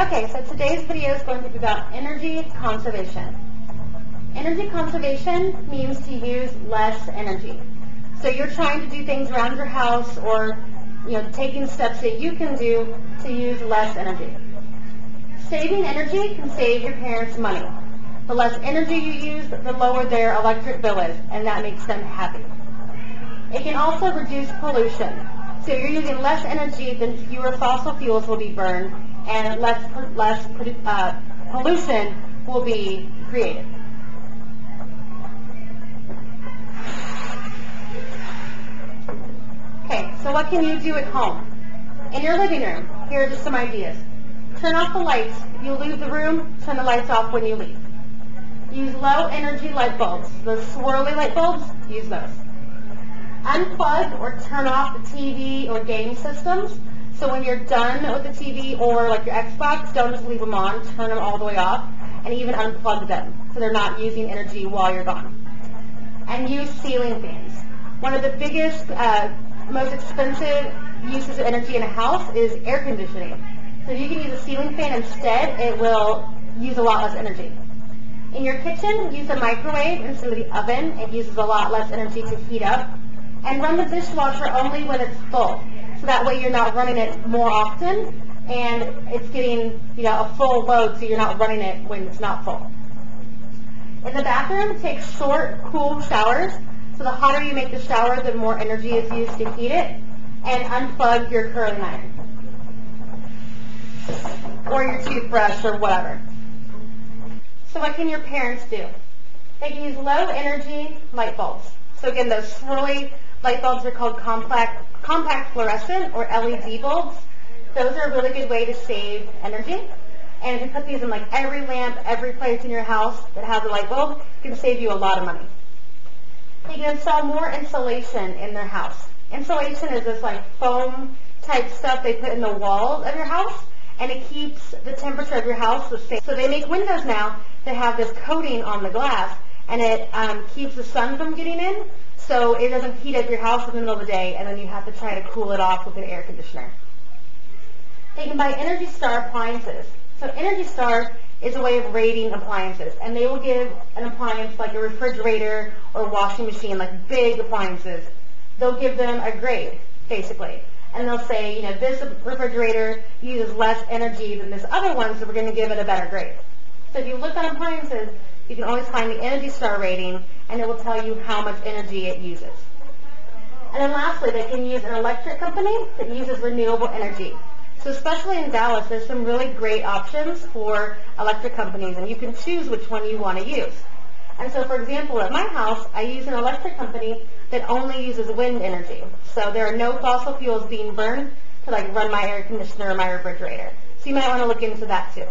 Okay, so today's video is going to be about energy conservation. Energy conservation means to use less energy. So you're trying to do things around your house or you know, taking steps that you can do to use less energy. Saving energy can save your parents money. The less energy you use, the lower their electric bill is, and that makes them happy. It can also reduce pollution. So you're using less energy, then fewer fossil fuels will be burned, and less less uh, pollution will be created. Okay, so what can you do at home? In your living room, here are just some ideas. Turn off the lights. You leave the room, turn the lights off when you leave. Use low energy light bulbs. The swirly light bulbs, use those. Unplug or turn off the TV or game systems. So when you're done with the TV or like your Xbox, don't just leave them on, turn them all the way off, and even unplug them so they're not using energy while you're gone. And use ceiling fans. One of the biggest uh, most expensive uses of energy in a house is air conditioning. So if you can use a ceiling fan instead, it will use a lot less energy. In your kitchen, use a microwave instead of the oven. It uses a lot less energy to heat up. And run the dishwasher only when it's full. So that way you're not running it more often and it's getting, you know, a full load so you're not running it when it's not full. In the bathroom, take short, cool showers so the hotter you make the shower, the more energy is used to heat it. And unplug your curling iron. Or your toothbrush or whatever. So what can your parents do? They can use low energy light bulbs. So again, those swirly light bulbs are called compact, compact fluorescent or LED bulbs. Those are a really good way to save energy. And if you put these in like every lamp, every place in your house that has a light bulb, it can save you a lot of money. They can install more insulation in their house. Insulation is this like foam type stuff they put in the walls of your house and it keeps the temperature of your house the same. So they make windows now that have this coating on the glass and it um, keeps the sun from getting in so it doesn't heat up your house in the middle of the day and then you have to try to cool it off with an air conditioner. They can buy Energy Star appliances. So Energy Star is a way of rating appliances. And they will give an appliance like a refrigerator or washing machine, like big appliances. They'll give them a grade, basically. And they'll say, you know, this refrigerator uses less energy than this other one, so we're going to give it a better grade. So if you look on appliances, you can always find the Energy Star rating, and it will tell you how much energy it uses. And then lastly, they can use an electric company that uses renewable energy. So especially in Dallas, there's some really great options for electric companies, and you can choose which one you want to use. And so, for example, at my house, I use an electric company that only uses wind energy. So there are no fossil fuels being burned to like run my air conditioner or my refrigerator. So you might want to look into that too.